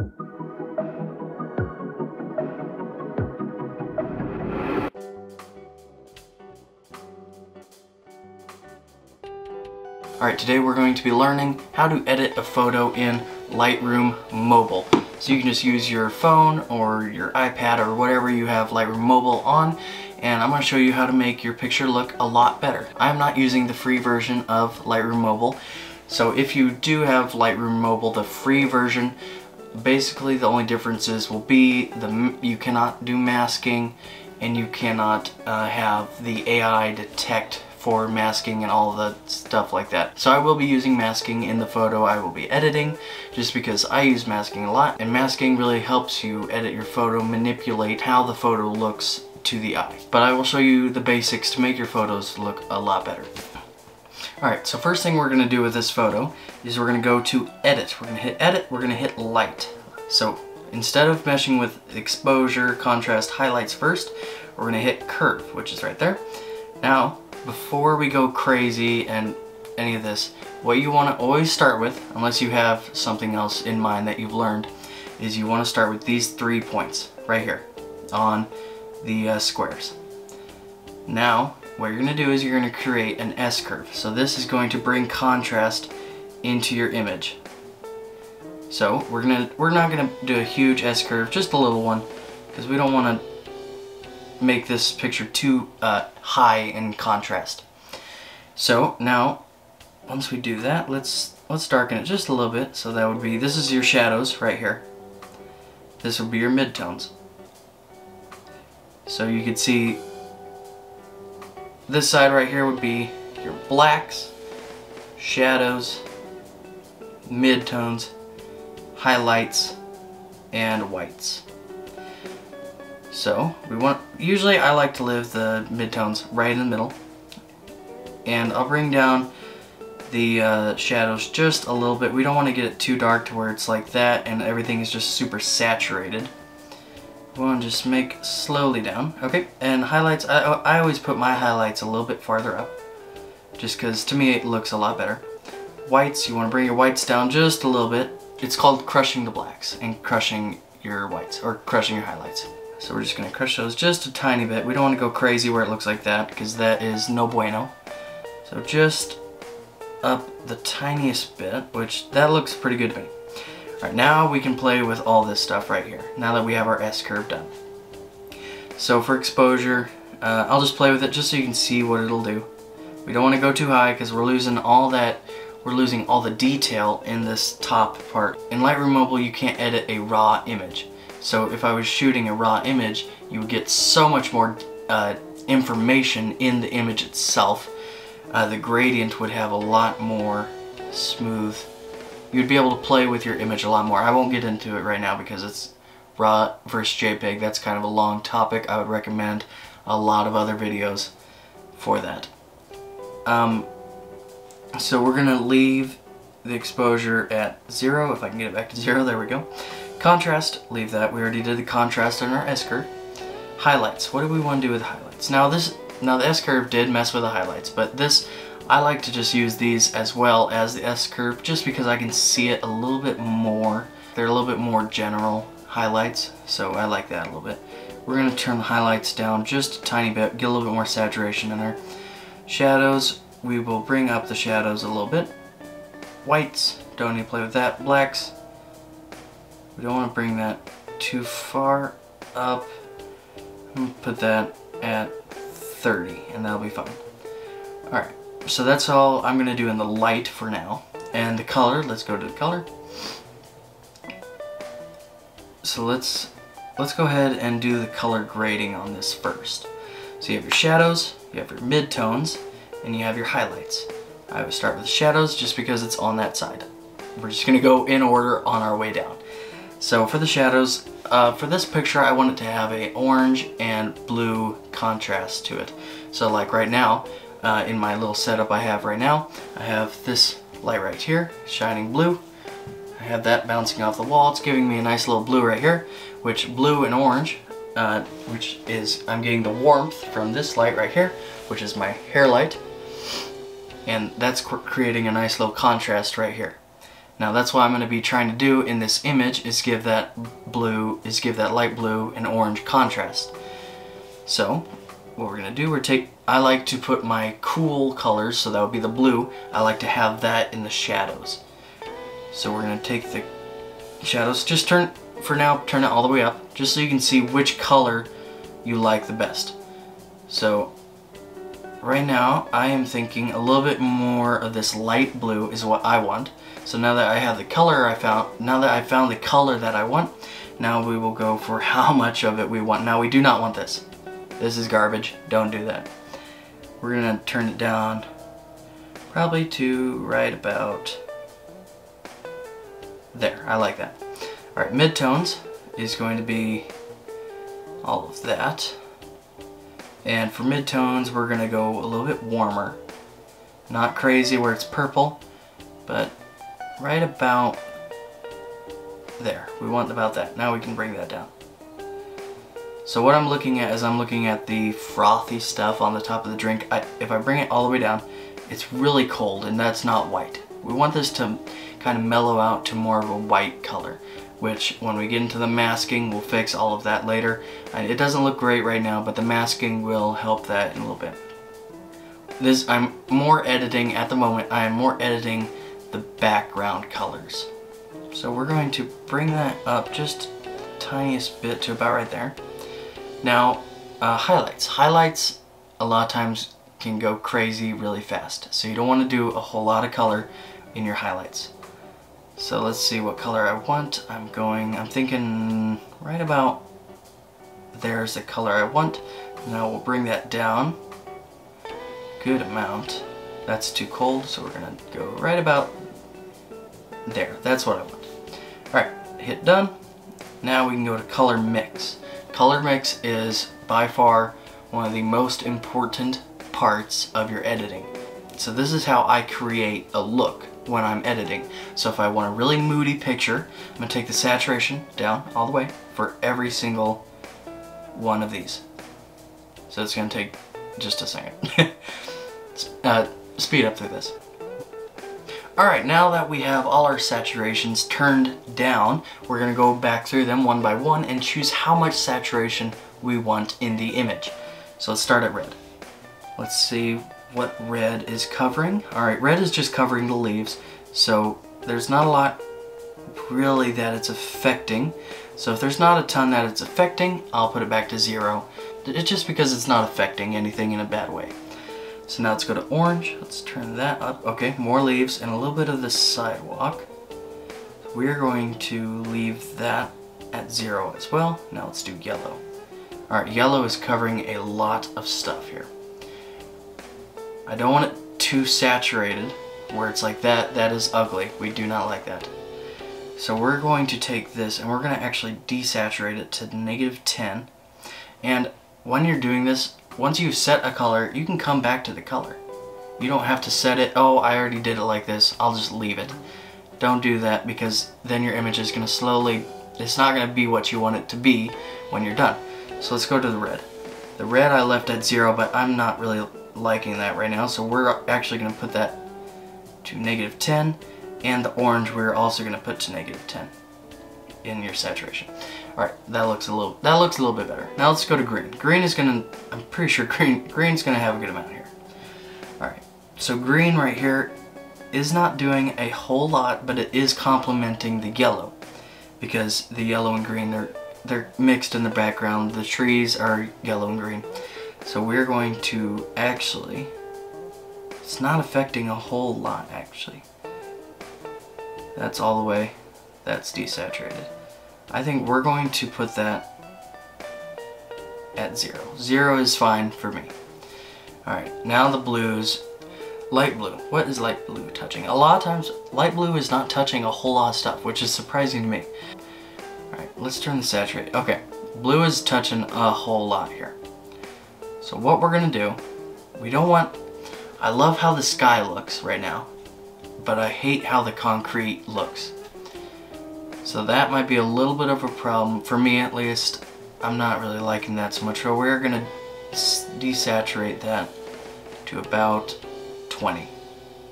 Alright, today we're going to be learning how to edit a photo in Lightroom Mobile. So you can just use your phone or your iPad or whatever you have Lightroom Mobile on and I'm going to show you how to make your picture look a lot better. I'm not using the free version of Lightroom Mobile. So if you do have Lightroom Mobile, the free version, basically the only differences will be the you cannot do masking and you cannot uh, have the AI detect for masking and all the stuff like that. So I will be using masking in the photo I will be editing just because I use masking a lot and masking really helps you edit your photo, manipulate how the photo looks to the eye. But I will show you the basics to make your photos look a lot better. Alright, so first thing we're going to do with this photo is we're going to go to edit. We're going to hit edit, we're going to hit light. So instead of meshing with exposure, contrast, highlights first, we're going to hit curve, which is right there. Now, before we go crazy and any of this, what you want to always start with, unless you have something else in mind that you've learned, is you want to start with these three points right here on the uh, squares. Now, what you're going to do is you're going to create an S-curve. So this is going to bring contrast into your image. So we're gonna we're not gonna do a huge S-curve, just a little one, because we don't want to make this picture too uh, high in contrast. So now, once we do that, let's let's darken it just a little bit. So that would be, this is your shadows right here. This would be your midtones. So you could see this side right here would be your blacks, shadows, midtones, highlights, and whites. So we want, usually I like to leave the midtones right in the middle. And I'll bring down the uh, shadows just a little bit. We don't want to get it too dark to where it's like that and everything is just super saturated. We want to just make slowly down. Okay, and highlights, I, I always put my highlights a little bit farther up. Just because to me it looks a lot better. Whites, you want to bring your whites down just a little bit. It's called crushing the blacks and crushing your whites, or crushing your highlights. So we're just going to crush those just a tiny bit. We don't want to go crazy where it looks like that because that is no bueno. So just up the tiniest bit, which that looks pretty good to me. Alright, now we can play with all this stuff right here, now that we have our S-curve done. So for exposure, uh, I'll just play with it just so you can see what it'll do. We don't want to go too high because we're losing all that, we're losing all the detail in this top part. In Lightroom Mobile, you can't edit a raw image. So if I was shooting a raw image, you would get so much more uh, information in the image itself. Uh, the gradient would have a lot more smooth. You'd be able to play with your image a lot more. I won't get into it right now because it's raw versus JPEG. That's kind of a long topic. I would recommend a lot of other videos for that. Um, so we're going to leave the exposure at zero. If I can get it back to zero, there we go. Contrast, leave that. We already did the contrast on our S-curve. Highlights, what do we want to do with highlights? Now this, now the S-curve did mess with the highlights, but this, I like to just use these as well as the S-curve just because I can see it a little bit more. They're a little bit more general highlights, so I like that a little bit. We're going to turn the highlights down just a tiny bit, get a little bit more saturation in there. Shadows, we will bring up the shadows a little bit. Whites, don't need to play with that. Blacks, we don't want to bring that too far up. Put that at 30 and that'll be fine. Alright, so that's all I'm to do in the light for now. And the color, let's go to the color. So let's let's go ahead and do the color grading on this first. So you have your shadows, you have your midtones, and you have your highlights. I would start with the shadows just because it's on that side. We're just to go in order on our way down. So for the shadows, uh, for this picture I wanted to have a orange and blue contrast to it. So like right now, uh, in my little setup I have right now, I have this light right here, shining blue. I have that bouncing off the wall. It's giving me a nice little blue right here, which blue and orange, uh, which is, I'm getting the warmth from this light right here, which is my hair light. And that's creating a nice little contrast right here. Now that's what I'm going to be trying to do in this image is give that blue, is give that light blue and orange contrast. So what we're going to do, we're take, I like to put my cool colors, so that would be the blue, I like to have that in the shadows. So we're going to take the shadows, just turn, for now, turn it all the way up, just so you can see which color you like the best. So right now I am thinking a little bit more of this light blue is what I want. So now that I have the color I found, now that I found the color that I want, now we will go for how much of it we want. Now we do not want this. This is garbage. Don't do that. We're to turn it down probably to right about there. I like that. Alright, midtones is going to be all of that. And for midtones, we're to go a little bit warmer. Not crazy where it's purple, but right about there. We want about that. Now we can bring that down. So what I'm looking at is I'm looking at the frothy stuff on the top of the drink. I, if I bring it all the way down, it's really cold and that's not white. We want this to kind of mellow out to more of a white color which when we get into the masking, we'll fix all of that later. It doesn't look great right now, but the masking will help that in a little bit. This, I'm more editing at the moment, I am more editing the background colors. So we're going to bring that up just tiniest bit to about right there. Now, uh, highlights. Highlights a lot of times can go crazy really fast. So you don't want to do a whole lot of color in your highlights. So let's see what color I want. I'm going, I'm thinking right about there's the color I want. Now we'll bring that down. Good amount. That's too cold, so we're gonna go right about there. That's what I want. Alright, hit done. Now we can go to color mix. Color mix is by far one of the most important parts of your editing. So this is how I create a look when I'm editing. So if I want a really moody picture, I'm to take the saturation down all the way for every single one of these. So it's to take just a second. uh, speed up through this. Alright, now that we have all our saturations turned down, we're going to go back through them one by one and choose how much saturation we want in the image. So let's start at red. Let's see what red is covering. Alright, red is just covering the leaves, so there's not a lot really that it's affecting. So if there's not a ton that it's affecting, I'll put it back to zero. It's just because it's not affecting anything in a bad way. So now let's go to orange. Let's turn that up. Okay, more leaves and a little bit of the sidewalk. We're going to leave that at zero as well. Now let's do yellow. Alright, yellow is covering a lot of stuff here. I don't want it too saturated where it's like that, that is ugly. We do not like that. So we're going to take this and we're going to actually desaturate it to negative 10. And when you're doing this, once you set a color, you can come back to the color. You don't have to set it, oh, I already did it like this, I'll just leave it. Don't do that because then your image is going to slowly, it's not going to be what you want it to be when you're done. So let's go to the red. The red I left at zero, but I'm not really liking that right now. So we're actually going to put that to negative 10. And the orange we're also going to put to negative 10 in your saturation. Alright, that looks a little that looks a little bit better. Now let's go to green. Green is gonna I'm pretty sure green green's gonna have a good amount here. Alright, so green right here is not doing a whole lot, but it is complementing the yellow. Because the yellow and green they're they're mixed in the background. The trees are yellow and green. So we're going to actually, it's not affecting a whole lot actually. That's all the way, that's desaturated. I think we're going to put that at zero. Zero is fine for me. Alright, now the blues. Light blue. What is light blue touching? A lot of times, light blue is not touching a whole lot of stuff, which is surprising to me. Alright, let's turn the saturate. Okay, blue is touching a whole lot here. So what we're gonna do, we don't want, I love how the sky looks right now, but I hate how the concrete looks. So that might be a little bit of a problem, for me at least. I'm not really liking that so much, so we're gonna desaturate that to about 20.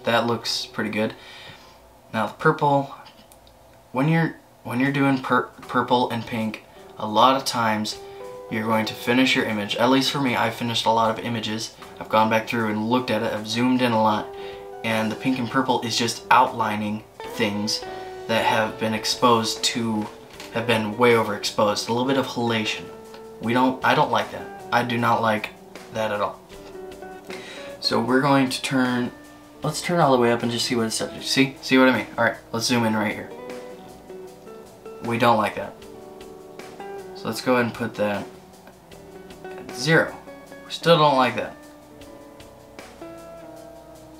That looks pretty good. Now the purple, when you're when you're doing pur purple and pink, a lot of times you're going to finish your image. At least for me, I've finished a lot of images. I've gone back through and looked at it. I've zoomed in a lot. And the pink and purple is just outlining things that have been exposed to, have been way overexposed. A little bit of halation. We don't, I don't like that. I do not like that at all. So we're going to turn, let's turn all the way up and just see what it says. See? See what I mean? Alright, let's zoom in right here. We don't like that. So let's go ahead and put that at zero. We still don't like that.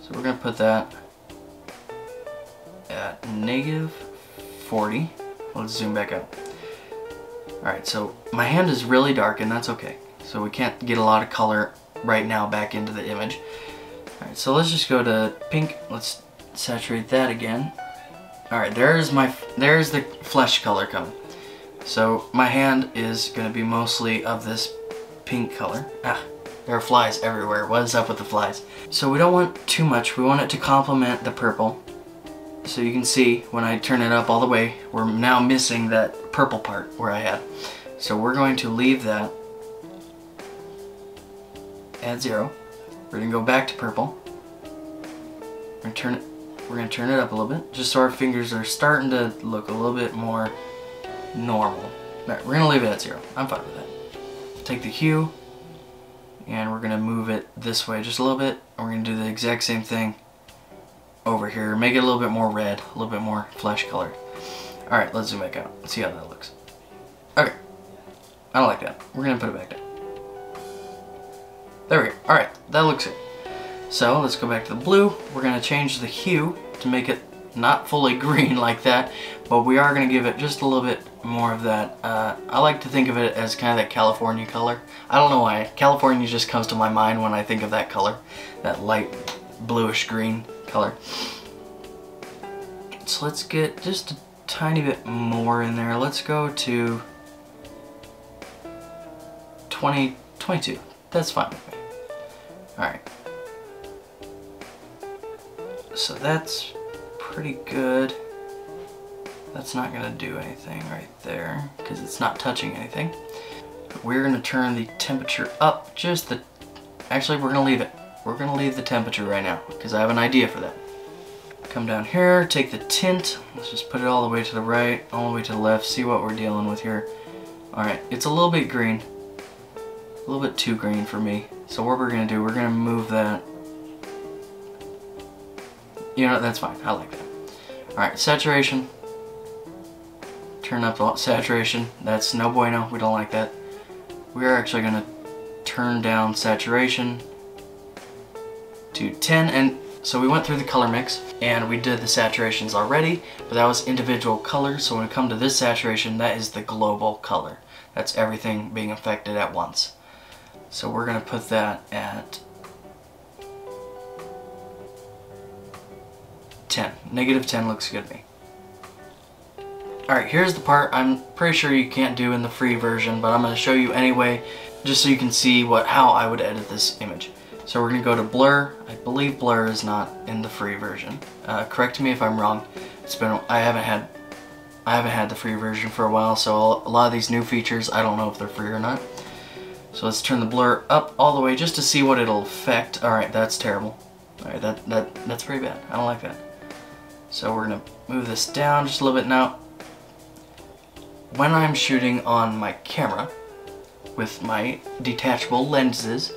So we're gonna put that at negative 40. Let's zoom back up. Alright, so my hand is really dark and that's okay. So we can't get a lot of color right now back into the image. Alright, so let's just go to pink. Let's saturate that again. Alright, there's my, there's the flesh color coming. So my hand is going to be mostly of this pink color. Ah, there are flies everywhere. What is up with the flies? So we don't want too much. We want it to complement the purple. So you can see when I turn it up all the way, we're now missing that purple part where I had. So we're going to leave that at zero. We're gonna go back to purple. We're gonna turn it we're gonna turn it up a little bit, just so our fingers are starting to look a little bit more normal. Right, we're gonna leave it at zero. I'm fine with that. Take the hue, and we're gonna move it this way just a little bit. We're gonna do the exact same thing over here. Make it a little bit more red, a little bit more flesh color. All right, let's zoom back out. See how that looks. Okay, I don't like that. We're gonna put it back down. There we go. All right, that looks good. So let's go back to the blue. We're gonna change the hue to make it not fully green like that, but we are gonna give it just a little bit more of that. Uh, I like to think of it as kind of that California color. I don't know why. California just comes to my mind when I think of that color, that light bluish green color. So let's get just a tiny bit more in there. Let's go to 20, 22. That's fine with me. Alright. So that's pretty good. That's not going to do anything right there because it's not touching anything. But We're going to turn the temperature up just the... Actually, we're going to leave it. We're to leave the temperature right now because I have an idea for that. Come down here, take the tint. Let's just put it all the way to the right, all the way to the left, see what we're dealing with here. Alright, it's a little bit green. A little bit too green for me. So what we're to do, we're to move that. You know, that's fine. I like that. Alright, saturation. Turn up the saturation. That's no bueno. We don't like that. We're actually to turn down saturation to 10 and so we went through the color mix and we did the saturations already but that was individual colors so when it comes to this saturation that is the global color that's everything being affected at once so we're to put that at 10. Negative 10 looks good to me. Alright, here's the part I'm pretty sure you can't do in the free version, but I'm going to show you anyway, just so you can see what how I would edit this image. So we're to go to blur. I believe blur is not in the free version. Uh, correct me if I'm wrong. It's been I haven't had I haven't had the free version for a while, so a lot of these new features I don't know if they're free or not. So let's turn the blur up all the way just to see what it'll affect. Alright, that's terrible. Alright, that, that, that's pretty bad. I don't like that. So we're to move this down just a little bit now. When I'm shooting on my camera with my detachable lenses,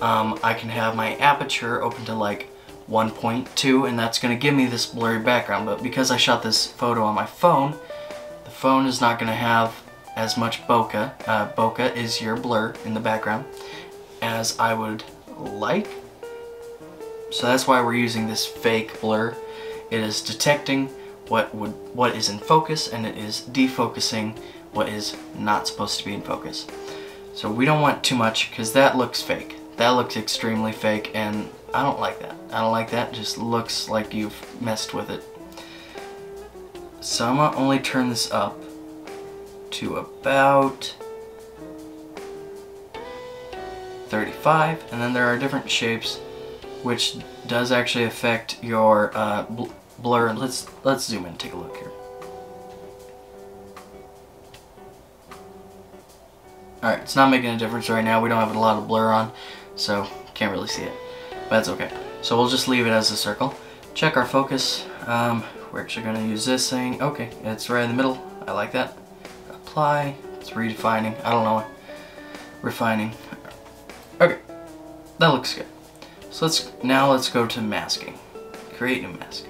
um, I can have my aperture open to like 1.2 and that's going to give me this blurry background. But because I shot this photo on my phone, the phone is not going to have as much bokeh, uh, bokeh is your blur in the background, as I would like. So that's why we're using this fake blur. It is detecting what would what is in focus and it is defocusing what is not supposed to be in focus. So we don't want too much because that looks fake. That looks extremely fake and I don't like that. I don't like that. It just looks like you've messed with it. So I'm gonna only turn this up to about 35 and then there are different shapes which does actually affect your uh, bl blur. Let's, let's zoom in take a look here. Alright, it's not making a difference right now. We don't have a lot of blur on so can't really see it. But that's okay. So we'll just leave it as a circle. Check our focus. Um, we're actually going to use this thing. Okay, it's right in the middle. I like that. Apply. It's redefining. I don't know. Refining. Okay, that looks good. So let's now let's go to masking. Create new mask.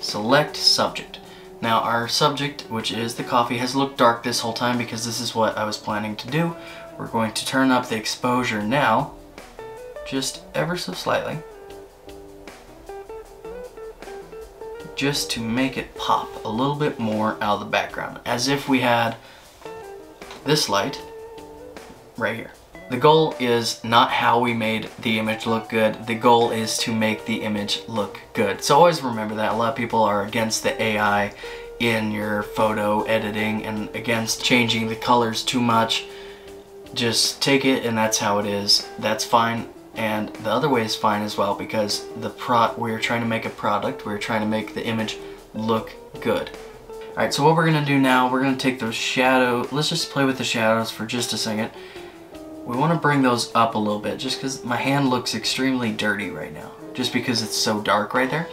Select subject. Now our subject, which is the coffee, has looked dark this whole time because this is what I was planning to do. We're going to turn up the exposure now, just ever so slightly. Just to make it pop a little bit more out of the background, as if we had this light right here. The goal is not how we made the image look good. The goal is to make the image look good. So always remember that. A lot of people are against the AI in your photo editing and against changing the colors too much. Just take it and that's how it is. That's fine. And the other way is fine as well because the pro we're trying to make a product. We're trying to make the image look good. Alright, so what we're going to do now, we're going to take those shadow, let's just play with the shadows for just a second we want to bring those up a little bit just because my hand looks extremely dirty right now just because it's so dark right there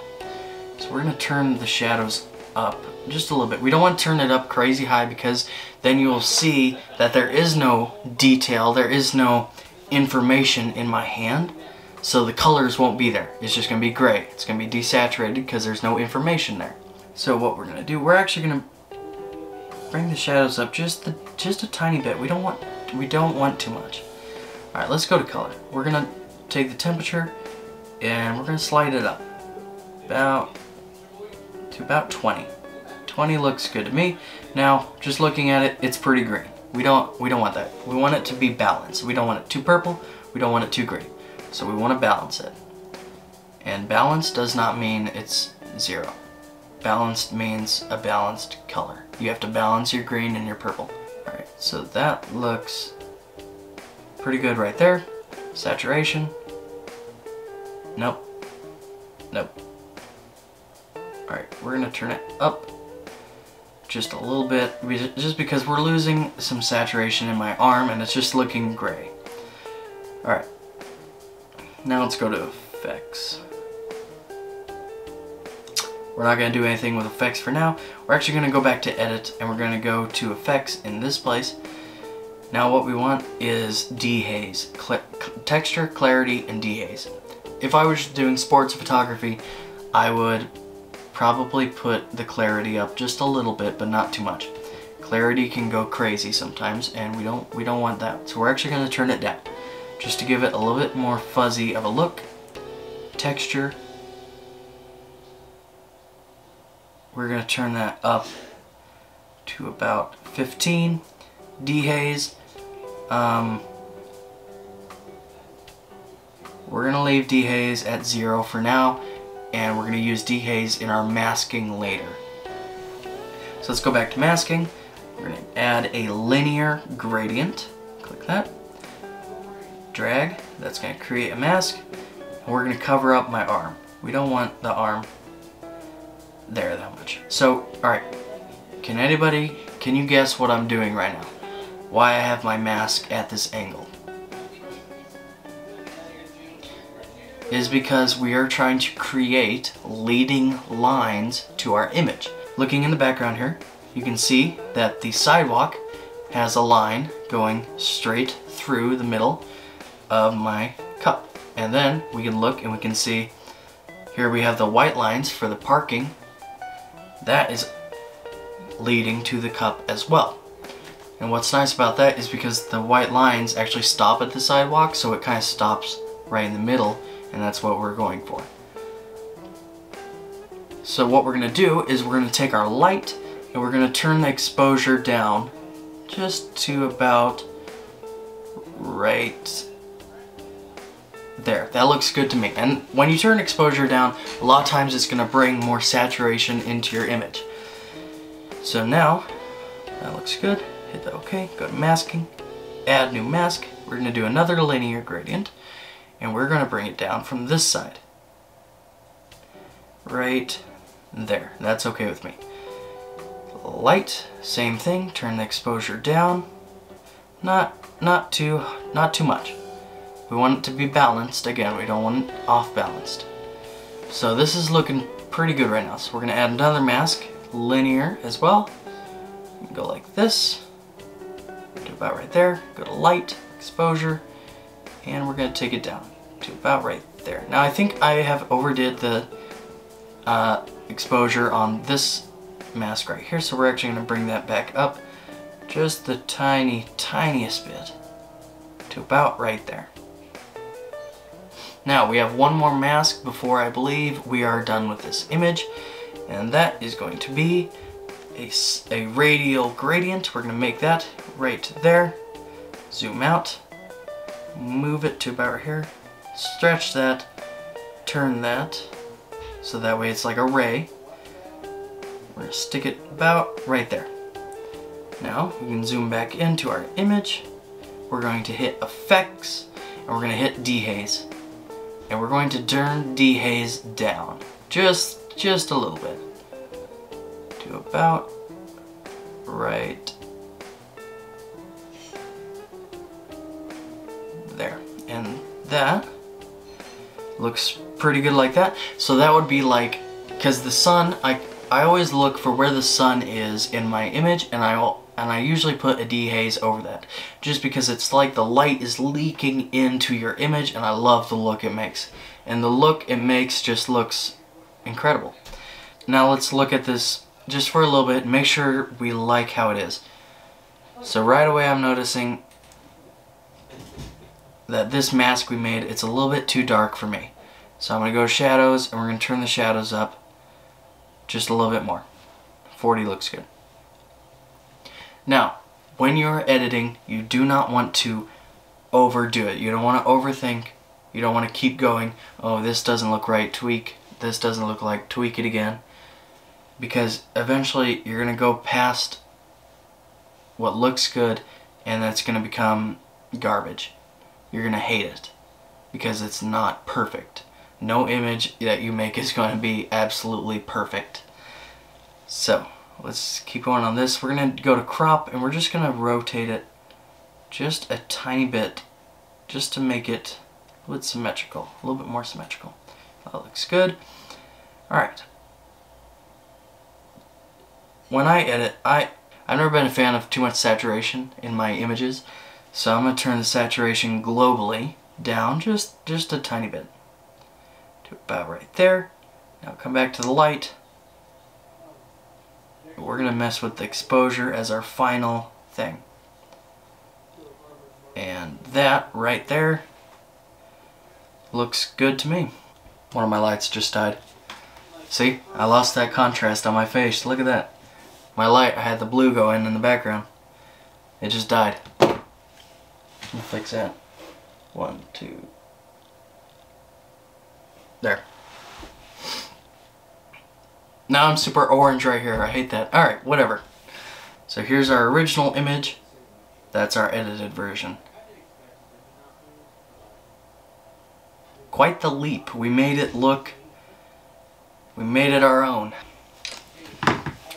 so we're going to turn the shadows up just a little bit we don't want to turn it up crazy high because then you'll see that there is no detail there is no information in my hand so the colors won't be there it's just to be gray it's to be desaturated because there's no information there so what we're to do we're actually to bring the shadows up just the, just a tiny bit we don't want we don't want too much. Alright, let's go to color. We're gonna take the temperature and we're gonna slide it up about to about 20. 20 looks good to me. Now, just looking at it, it's pretty green. We don't we don't want that. We want it to be balanced. We don't want it too purple, we don't want it too green. So we want to balance it. And balance does not mean it's zero. Balanced means a balanced color. You have to balance your green and your purple. Alright, so that looks pretty good right there. Saturation. Nope. Nope. Alright, we're going to turn it up just a little bit, just because we're losing some saturation in my arm and it's just looking gray. Alright, now let's go to effects. We're not going to do anything with effects for now. We're actually going to go back to edit and we're going to go to effects in this place. Now what we want is dehaze, Cl texture, clarity, and dehaze. If I was doing sports photography, I would probably put the clarity up just a little bit, but not too much. Clarity can go crazy sometimes, and we don't we don't want that. So we're actually going to turn it down, just to give it a little bit more fuzzy of a look. Texture, we're going to turn that up to about 15 dehaze um, we're going to leave dehaze at zero for now and we're going to use dehaze in our masking later. So let's go back to masking. We're going to add a linear gradient. Click that. Drag. That's going to create a mask. And we're going to cover up my arm. We don't want the arm there that much. So, alright, can anybody, can you guess what I'm doing right now? Why I have my mask at this angle? Is because we are trying to create leading lines to our image. Looking in the background here, you can see that the sidewalk has a line going straight through the middle of my cup. And then we can look and we can see here we have the white lines for the parking that is leading to the cup as well. And what's nice about that is because the white lines actually stop at the sidewalk, so it kind of stops right in the middle, and that's what we're going for. So what we're going to do is we're going to take our light and we're going to turn the exposure down just to about right there, that looks good to me. And when you turn exposure down, a lot of times it's going to bring more saturation into your image. So now, that looks good. Hit the OK, go to masking, add new mask. We're going to do another linear gradient, and we're going to bring it down from this side. Right there. That's okay with me. Light, same thing, turn the exposure down. Not not too, not too much. We want it to be balanced. Again, we don't want it off balanced. So this is looking pretty good right now. So we're gonna add another mask, linear as well. Go like this, Do about right there. Go to light, exposure, and we're gonna take it down to about right there. Now I think I have overdid the uh, exposure on this mask right here, so we're actually gonna bring that back up just the tiny, tiniest bit to about right there. Now we have one more mask before I believe we are done with this image and that is going to be a, a radial gradient. We're to make that right there. Zoom out, move it to about here, stretch that, turn that, so that way it's like a ray. We're to stick it about right there. Now we can zoom back into our image. We're going to hit effects and we're going to hit dehaze. And we're going to turn dehaze down. Just, just a little bit. To about right that. Looks pretty good like that. So that would be like, because the sun, I, I always look for where the sun is in my image and I and I usually put a dehaze over that. Just because it's like the light is leaking into your image and I love the look it makes. And the look it makes just looks incredible. Now let's look at this just for a little bit make sure we like how it is. So right away I'm noticing that this mask we made it's a little bit too dark for me so I'm gonna go shadows and we're gonna turn the shadows up just a little bit more 40 looks good now, when you're editing, you do not want to overdo it. You don't want to overthink. You don't want to keep going, oh, this doesn't look right, tweak. This doesn't look like, tweak it again. Because eventually you're going to go past what looks good and that's going to become garbage. You're going to hate it because it's not perfect. No image that you make is going to be absolutely perfect. So, let's keep going on this. We're going to go to crop and we're just going to rotate it just a tiny bit just to make it a little bit symmetrical, a little bit more symmetrical. That looks good. Alright. When I edit, I, I've never been a fan of too much saturation in my images, so I'm going to turn the saturation globally down just, just a tiny bit. To about right there. Now come back to the light we're going to mess with the exposure as our final thing. And that right there looks good to me. One of my lights just died. See, I lost that contrast on my face. Look at that. My light, I had the blue going in the background. It just died. Fix that. One, two. There. Now I'm super orange right here. I hate that. Alright, whatever. So here's our original image. That's our edited version. Quite the leap. We made it look... We made it our own.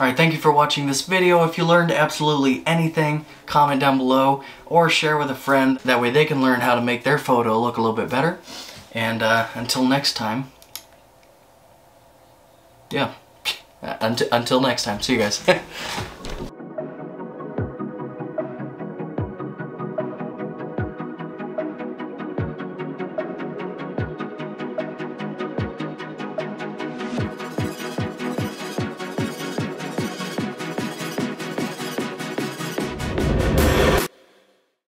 Alright, thank you for watching this video. If you learned absolutely anything, comment down below or share with a friend. That way they can learn how to make their photo look a little bit better. And uh, until next time, yeah. Until next time. See you guys.